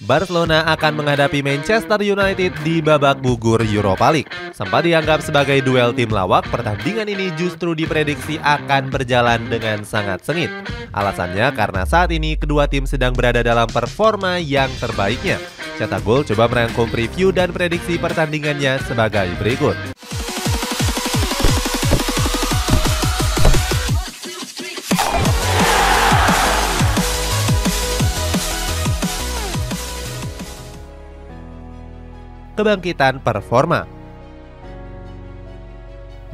Barcelona akan menghadapi Manchester United di babak gugur Europa League. Sempat dianggap sebagai duel tim lawak, pertandingan ini justru diprediksi akan berjalan dengan sangat sengit. Alasannya karena saat ini kedua tim sedang berada dalam performa yang terbaiknya. Cetak Gol coba merangkum preview dan prediksi pertandingannya sebagai berikut. Kebangkitan performa.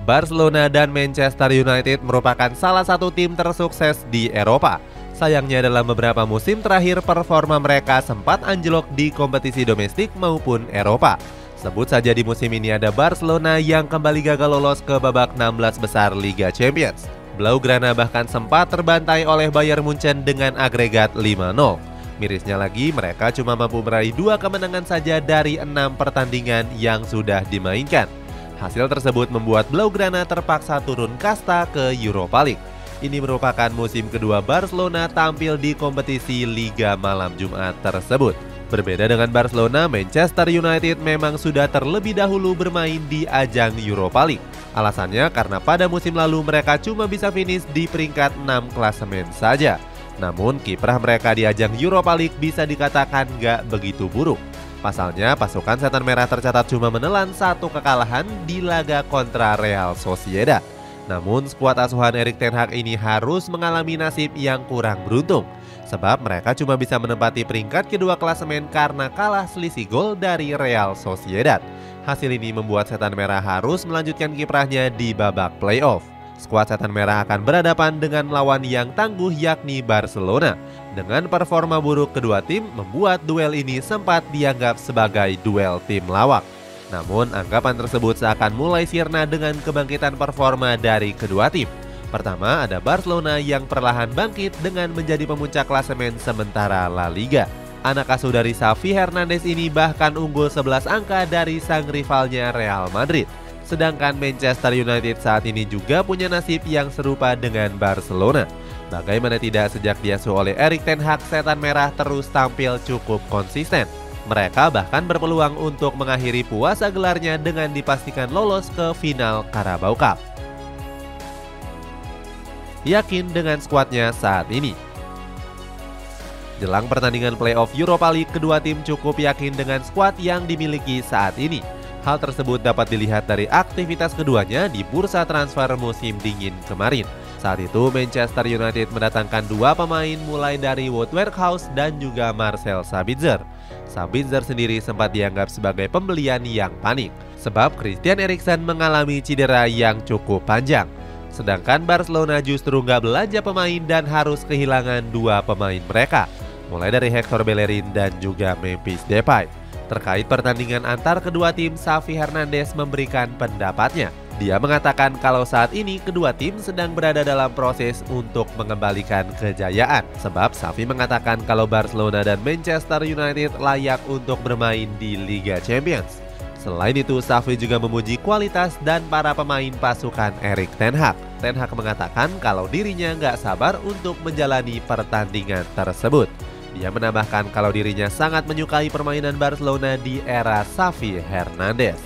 Barcelona dan Manchester United merupakan salah satu tim tersukses di Eropa. Sayangnya dalam beberapa musim terakhir performa mereka sempat anjlok di kompetisi domestik maupun Eropa. Sebut saja di musim ini ada Barcelona yang kembali gagal lolos ke babak 16 besar Liga Champions. Blaugrana bahkan sempat terbantai oleh Bayern Munchen dengan agregat 5-0. Mirisnya lagi, mereka cuma mampu meraih dua kemenangan saja dari enam pertandingan yang sudah dimainkan. Hasil tersebut membuat Blaugrana terpaksa turun kasta ke Europa League. Ini merupakan musim kedua Barcelona tampil di kompetisi Liga Malam Jumat tersebut. Berbeda dengan Barcelona, Manchester United memang sudah terlebih dahulu bermain di ajang Europa League. Alasannya karena pada musim lalu mereka cuma bisa finish di peringkat 6 klasemen saja. Namun kiprah mereka di ajang Europa League bisa dikatakan gak begitu buruk. Pasalnya pasukan setan merah tercatat cuma menelan satu kekalahan di laga kontra Real Sociedad. Namun skuad asuhan Erik Ten Hag ini harus mengalami nasib yang kurang beruntung. Sebab mereka cuma bisa menempati peringkat kedua klasemen karena kalah selisih gol dari Real Sociedad. Hasil ini membuat setan merah harus melanjutkan kiprahnya di babak playoff. Skuad Setan Merah akan berhadapan dengan lawan yang tangguh yakni Barcelona. Dengan performa buruk kedua tim membuat duel ini sempat dianggap sebagai duel tim lawak. Namun anggapan tersebut seakan mulai sirna dengan kebangkitan performa dari kedua tim. Pertama ada Barcelona yang perlahan bangkit dengan menjadi pemuncak klasemen sementara La Liga. Anak asuh dari Xavi Hernandez ini bahkan unggul 11 angka dari sang rivalnya Real Madrid. Sedangkan Manchester United saat ini juga punya nasib yang serupa dengan Barcelona. Bagaimana tidak sejak diasuh oleh Erik Ten Hag, setan merah terus tampil cukup konsisten. Mereka bahkan berpeluang untuk mengakhiri puasa gelarnya dengan dipastikan lolos ke final Carabao Cup. Yakin dengan skuadnya saat ini. Jelang pertandingan playoff Europa League, kedua tim cukup yakin dengan skuad yang dimiliki saat ini. Hal tersebut dapat dilihat dari aktivitas keduanya di bursa transfer musim dingin kemarin. Saat itu Manchester United mendatangkan dua pemain mulai dari Wout Weghorst dan juga Marcel Sabitzer. Sabitzer sendiri sempat dianggap sebagai pembelian yang panik sebab Christian Eriksen mengalami cedera yang cukup panjang. Sedangkan Barcelona justru nggak belanja pemain dan harus kehilangan dua pemain mereka, mulai dari Hector Bellerin dan juga Memphis Depay. Terkait pertandingan antar kedua tim, Safi Hernandez memberikan pendapatnya. Dia mengatakan kalau saat ini kedua tim sedang berada dalam proses untuk mengembalikan kejayaan. Sebab Safi mengatakan kalau Barcelona dan Manchester United layak untuk bermain di Liga Champions. Selain itu, Safi juga memuji kualitas dan para pemain pasukan Erik Ten Hag. Ten Hag mengatakan kalau dirinya nggak sabar untuk menjalani pertandingan tersebut. Ia menambahkan kalau dirinya sangat menyukai permainan Barcelona di era Xavi Hernandez.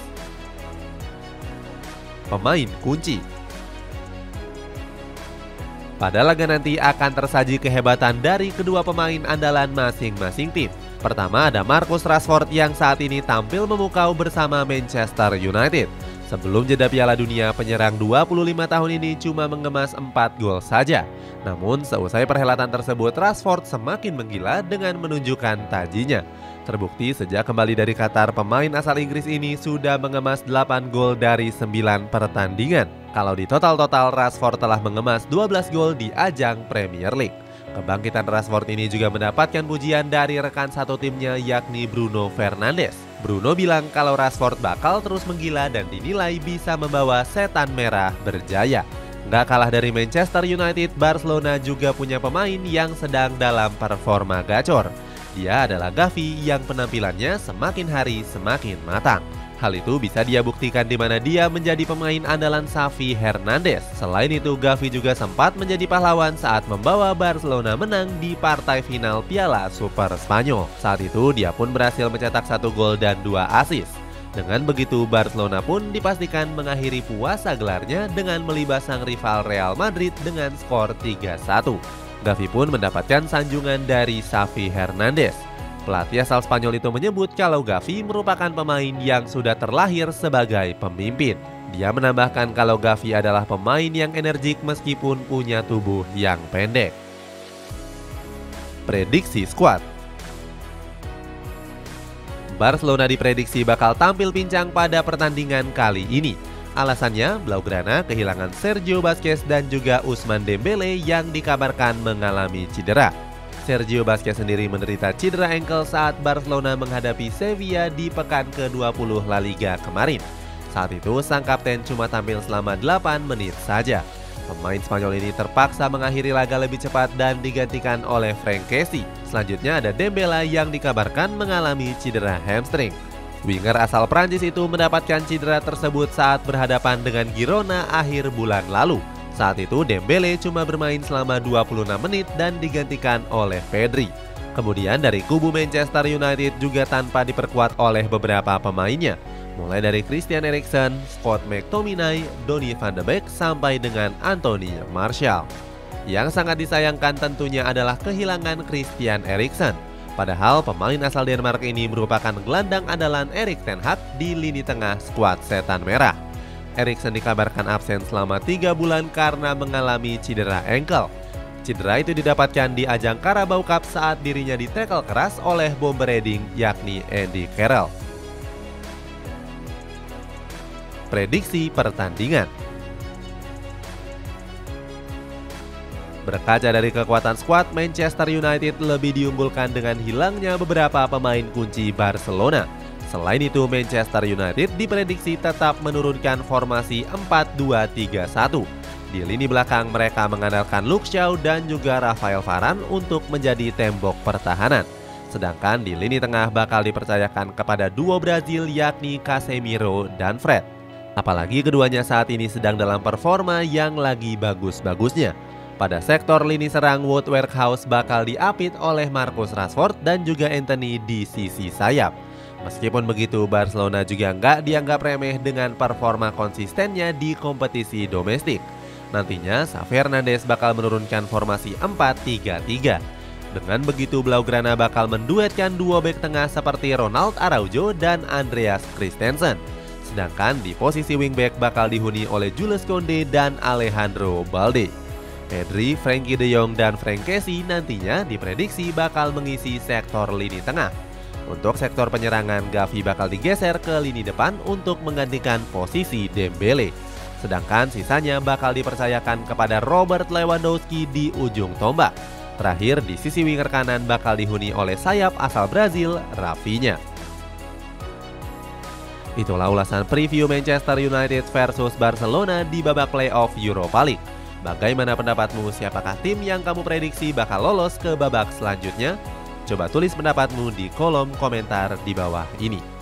Pemain kunci Pada laga nanti akan tersaji kehebatan dari kedua pemain andalan masing-masing tim. Pertama ada Marcus Rashford yang saat ini tampil memukau bersama Manchester United. Sebelum jeda Piala Dunia, penyerang 25 tahun ini cuma mengemas 4 gol saja. Namun seusai perhelatan tersebut, Rashford semakin menggila dengan menunjukkan tajinya. Terbukti sejak kembali dari Qatar, pemain asal Inggris ini sudah mengemas 8 gol dari 9 pertandingan. Kalau di total-total, Rashford telah mengemas 12 gol di ajang Premier League. Kebangkitan Rashford ini juga mendapatkan pujian dari rekan satu timnya yakni Bruno Fernandes. Bruno bilang kalau Rashford bakal terus menggila dan dinilai bisa membawa setan merah berjaya. Nggak kalah dari Manchester United, Barcelona juga punya pemain yang sedang dalam performa gacor. Dia adalah Gavi yang penampilannya semakin hari semakin matang. Hal itu bisa dia buktikan di mana dia menjadi pemain andalan Xavi Hernandez. Selain itu, Gavi juga sempat menjadi pahlawan saat membawa Barcelona menang di partai final Piala Super Spanyol. Saat itu, dia pun berhasil mencetak satu gol dan dua assist. Dengan begitu, Barcelona pun dipastikan mengakhiri puasa gelarnya dengan melibas sang rival Real Madrid dengan skor 3-1. Gavi pun mendapatkan sanjungan dari Xavi Hernandez. Pelatih asal Spanyol itu menyebut kalau Gavi merupakan pemain yang sudah terlahir sebagai pemimpin. Dia menambahkan kalau Gavi adalah pemain yang energik meskipun punya tubuh yang pendek. Prediksi skuad Barcelona diprediksi bakal tampil pincang pada pertandingan kali ini. Alasannya, Blaugrana kehilangan Sergio Busquets dan juga Usman Dembele yang dikabarkan mengalami cedera. Sergio Busquets sendiri menderita cedera ankle saat Barcelona menghadapi Sevilla di pekan ke-20 La Liga kemarin. Saat itu sang kapten cuma tampil selama 8 menit saja. Pemain Spanyol ini terpaksa mengakhiri laga lebih cepat dan digantikan oleh Frank Casey. Selanjutnya ada Dembele yang dikabarkan mengalami cedera hamstring. Winger asal Prancis itu mendapatkan cedera tersebut saat berhadapan dengan Girona akhir bulan lalu. Saat itu Dembele cuma bermain selama 26 menit dan digantikan oleh Pedri. Kemudian dari kubu Manchester United juga tanpa diperkuat oleh beberapa pemainnya, mulai dari Christian Eriksen, Scott McTominay, Donny van de Beek sampai dengan Anthony Martial. Yang sangat disayangkan tentunya adalah kehilangan Christian Eriksen. Padahal pemain asal Denmark ini merupakan gelandang andalan Erik Ten Hag di lini tengah skuad Setan Merah. Erikson dikabarkan absen selama tiga bulan karena mengalami cedera ankle. Cedera itu didapatkan di ajang Carabao Cup saat dirinya ditekel keras oleh bomber Reading yakni Andy Carroll. Prediksi pertandingan Berkaca dari kekuatan skuad, Manchester United lebih diunggulkan dengan hilangnya beberapa pemain kunci Barcelona. Selain itu, Manchester United diprediksi tetap menurunkan formasi 4-2-3-1. Di lini belakang mereka mengandalkan Luke Shaw dan juga Rafael Varane untuk menjadi tembok pertahanan. Sedangkan di lini tengah bakal dipercayakan kepada duo Brazil yakni Casemiro dan Fred. Apalagi keduanya saat ini sedang dalam performa yang lagi bagus-bagusnya. Pada sektor lini serang Woodward House bakal diapit oleh Marcus Rashford dan juga Anthony di sisi sayap. Meskipun begitu, Barcelona juga nggak dianggap remeh dengan performa konsistennya di kompetisi domestik. Nantinya, Xavi Hernandez bakal menurunkan formasi 4-3-3. Dengan begitu, Blaugrana bakal menduetkan dua bek tengah seperti Ronald Araujo dan Andreas Christensen. Sedangkan di posisi wingback bakal dihuni oleh Jules Konde dan Alejandro Balde. Pedri, Frankie de Jong, dan Frank Kessie nantinya diprediksi bakal mengisi sektor lini tengah. Untuk sektor penyerangan, Gavi bakal digeser ke lini depan untuk menggantikan posisi Dembele. Sedangkan sisanya bakal dipercayakan kepada Robert Lewandowski di ujung tombak. Terakhir di sisi winger kanan bakal dihuni oleh sayap asal Brazil, Rafinha. Itulah ulasan preview Manchester United versus Barcelona di babak playoff Europa League. Bagaimana pendapatmu? Siapakah tim yang kamu prediksi bakal lolos ke babak selanjutnya? Coba tulis pendapatmu di kolom komentar di bawah ini.